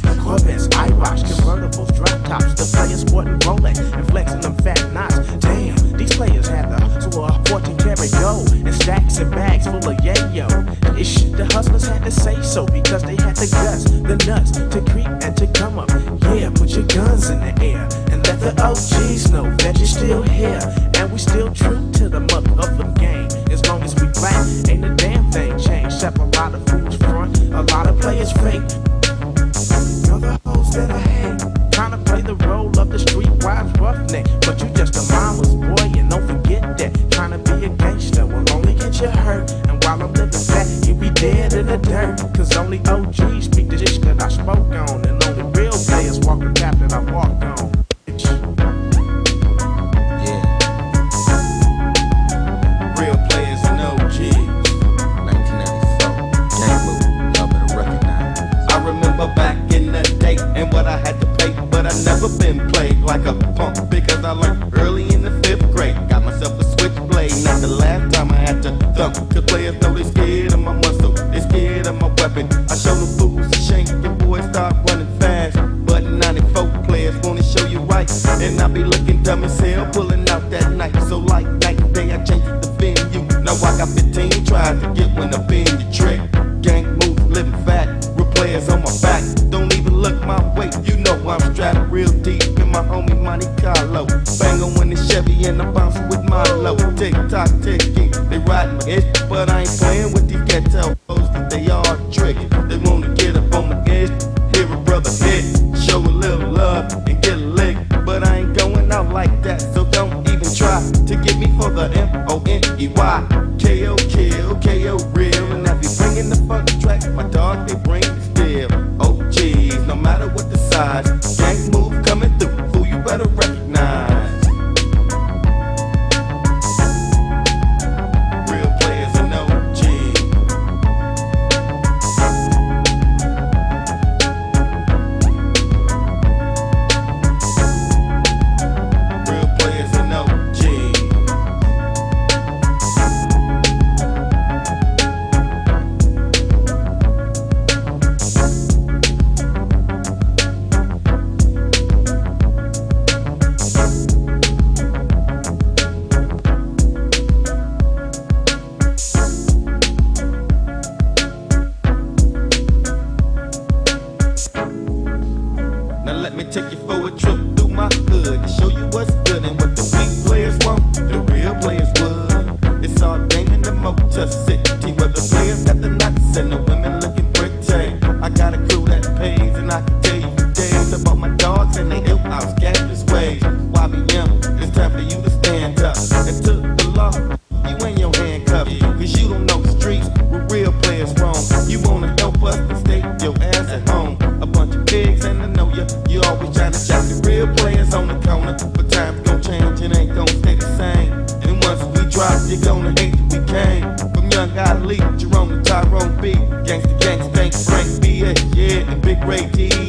Jordans, Corvettes, iWatch, convertibles, drop tops. The players sporting Rolex and flexing them fat knots. Damn, these players had the tour, a 14 karat gold and stacks and bags full of yayo. Ish, the hustlers had to say so because they had the guts, the nuts to creep and to come up. Yeah, put your guns in the air and let the OGs know that you're still here and we still true to the mother of the game. As long as we black, ain't a streetwise roughneck. But you just a mama's boy, and don't forget that. Trying to be a gangster will only get you hurt. And while I'm living fat, you be dead in the dirt. Cause only OGs speak the shit that I spoke on. And only real players walk the path that I walk on. Like a punk because I learned early in the fifth grade. Got myself a switchblade, not the last time I had to thump. Cause players know they scared of my muscle, they scared of my weapon. I show them fools a shank, your boys start running fast. But 94 players wanna show you right, and I be looking dumb as hell, pulling out that knife. So like night day, I changed the venue. Now I got 15 tries to get one up in I'm strapped real deep in my homie Monte Carlo. Banging when the Chevy and I'm bouncing with my low. Tick tock, ticking, they riding my edge, but I ain't playing with these ghetto hoes. They all tricky, they wanna get up on my edge. Hear a brother hit, show a little love and get a lick. But I ain't going out like that, so don't even try to get me for the M O N E Y. K O kill, K O real, and I be bringing the funk track. My dog, me take you for a trip through my hood to show you what's good and what the weak players want, the real players would. It's all game in the motor city where the players got the nuts and the women looking pretty. I got a crew that pays and I can tell you days about my dogs and they ill house gangsters ways. YBM, it's time for you to stand up and to the law. You ain't your handcuffs, cause you don't know the streets where real players roam. You wanna help us to shout the real players on the corner. But times gon' change, it ain't gon' stay the same. And once we drop, you're gonna hate that we came. From young Ali, Jerome to Tyrone B, Gangsta Gangsta Bank, Frank B.S. Yeah, and Big Ray D's